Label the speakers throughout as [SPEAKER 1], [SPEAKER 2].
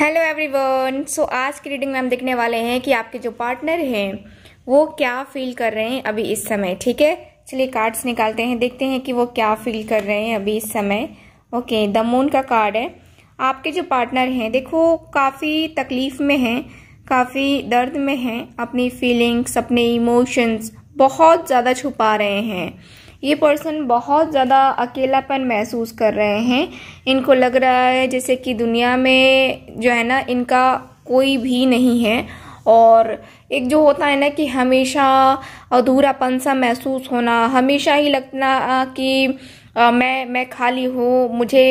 [SPEAKER 1] Hello everyone so आज की reading में हम देखने वाले हैं कि आपके जो पार्टनर हैं, वो क्या फील कर रहे हैं अभी इस समय, ठीक है? चलिए कार्ड्स निकालते हैं, देखते हैं कि वो क्या फील कर रहे हैं अभी इस समय। ओके द मून का कार्ड है। आपके जो पार्टनर हैं, देखो, काफ़ी तकलीफ़ में हैं, काफ़ी दर्द में हैं, अपनी फीलिंग्स अपने इमोशंस बहुत ज़्यादा छुपा रहे हैं। ये पर्सन बहुत ज़्यादा अकेलापन महसूस कर रहे हैं। इनको लग रहा है जैसे कि दुनिया में जो है ना, इनका कोई भी नहीं है। और एक जो होता है ना कि हमेशा अधूरापन सा महसूस होना, हमेशा ही लगना कि आ, मैं मैं खाली हूँ मुझे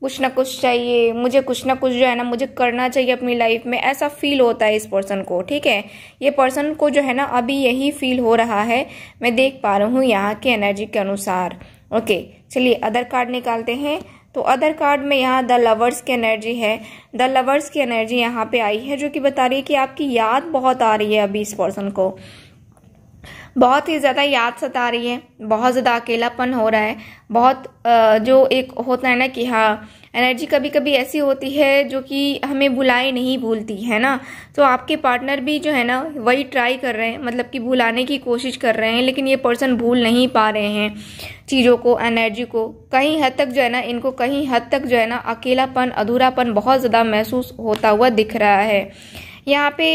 [SPEAKER 1] कुछ ना कुछ चाहिए मुझे कुछ ना कुछ जो है ना मुझे करना चाहिए अपनी लाइफ में ऐसा फील होता है इस पर्सन को ठीक है? ये पर्सन को जो है ना अभी यही फील हो रहा है मैं देख पा रहा हूँ यहाँ के एनर्जी के अनुसार ओके चलिए अदर कार्ड निकालते हैं तो अदर कार्ड में यहाँ द लवर्स की एनर्जी है द लवर्स की एनर्जी यहाँ पे आई है जो कि बता रही है कि आपकी याद बहुत आ रही है अभी इस पर्सन को। बहुत ही ज़्यादा याद सता रही है, बहुत ज़्यादा अकेलापन हो रहा है, बहुत जो एक होता है ना कि हाँ एनर्जी कभी कभी ऐसी होती है जो कि हमें बुलाए नहीं भूलती, है ना? तो आपके पार्टनर भी जो है ना, वही ट्राई कर रहे हैं मतलब कि भुलाने की कोशिश कर रहे हैं, लेकिन ये पर्सन भूल नहीं पा रहे हैं चीज़ों को, एनर्जी को। कहीं हद तक जो है ना, इनको कहीं हद तक जो है ना, अकेलापन, अधूरापन बहुत ज़्यादा महसूस होता हुआ दिख रहा है। यहाँ पे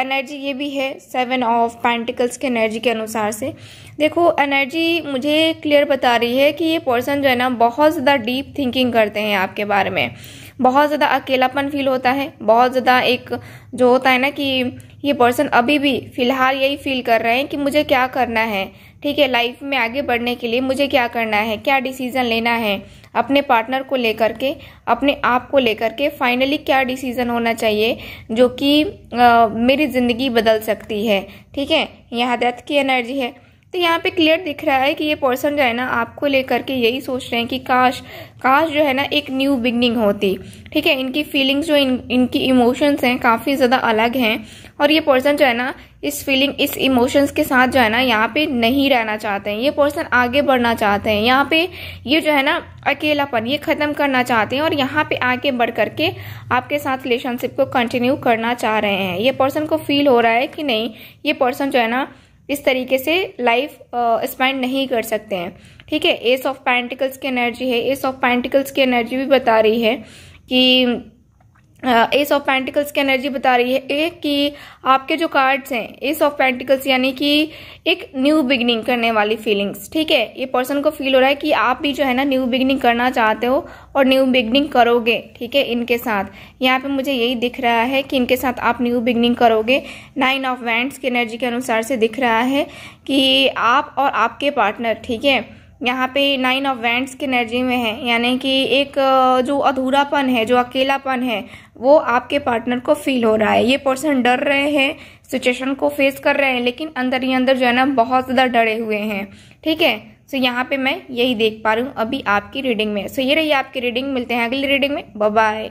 [SPEAKER 1] एनर्जी ये भी है सेवन ऑफ़ पेंटिकल्स के एनर्जी के अनुसार से। देखो एनर्जी मुझे क्लियर बता रही है कि ये पर्सन जो है ना, बहुत ज़्यादा डीप थिंकिंग करते हैं आपके बारे में। बहुत ज़्यादा अकेलापन फील होता है, बहुत ज़्यादा एक जो होता है ना कि ये पर्सन अभी भी फ़िलहाल यही फील कर रहे हैं कि मुझे क्या करना है। ठीक है लाइफ में आगे बढ़ने के लिए मुझे क्या करना है, क्या डिसीज़न लेना है, अपने पार्टनर को लेकर के, अपने आप को लेकर के फाइनली क्या डिसीज़न होना चाहिए जो कि मेरी ज़िंदगी बदल सकती है। ठीक है, यहाँ डेथ की एनर्जी है। तो यहाँ पे क्लियर दिख रहा है कि ये पर्सन जो है ना, आपको लेकर के यही सोच रहे हैं कि काश काश जो है ना एक न्यू बिगनिंग होती। ठीक है, इनकी फीलिंग्स जो इन, इनकी इमोशंस हैं काफ़ी ज़्यादा अलग हैं। और ये पर्सन जो है ना, इस फीलिंग इस इमोशंस के साथ जो है ना, यहाँ पे नहीं रहना चाहते हैं। ये पर्सन आगे बढ़ना चाहते हैं। यहाँ पे ये जो है ना, अकेलापन, ये ख़त्म करना चाहते हैं और यहाँ पे आगे बढ़ करके आपके साथ रिलेशनशिप को कंटिन्यू करना चाह रहे हैं। ये पर्सन को फील हो रहा है कि नहीं, ये पर्सन जो है ना इस तरीके से लाइफ स्पेंड नहीं कर सकते हैं। ठीक है एस ऑफ़ पैंटिकल्स की एनर्जी है। एस ऑफ़ पैंटिकल्स की एनर्जी भी बता रही है कि एस ऑफ़ पेंटिकल्स की एनर्जी बता रही है कि आपके जो कार्ड्स हैं एस ऑफ़ पेंटिकल्स यानी कि एक न्यू बिगनिंग करने वाली फीलिंग्स ठीक है? ये पर्सन को फील हो रहा है कि आप भी जो है ना न्यू बिगनिंग करना चाहते हो और न्यू बिगनिंग करोगे, ठीक है, इनके साथ। यहाँ पे मुझे यही दिख रहा है कि इनके साथ आप न्यू बिगनिंग करोगे। नाइन ऑफ़ वैंड्स की एनर्जी के अनुसार से दिख रहा है कि आप और आपके पार्टनर ठीक है? यहाँ पे नाइन ऑफ़ वैंड्स की एनर्जी में है, यानी कि एक जो अधूरापन है, जो अकेलापन है वो आपके पार्टनर को फील हो रहा है। ये पर्सन डर रहे हैं सिचुएशन को फेस कर रहे हैं लेकिन अंदर ही अंदर जो है ना बहुत ज़्यादा डरे हुए हैं। ठीक है? सो so, यहाँ पे मैं यही देख पा रही हूँ अभी आपकी रीडिंग में। सो so, ये रही आपकी रीडिंग मिलते हैं अगली रीडिंग में। बाय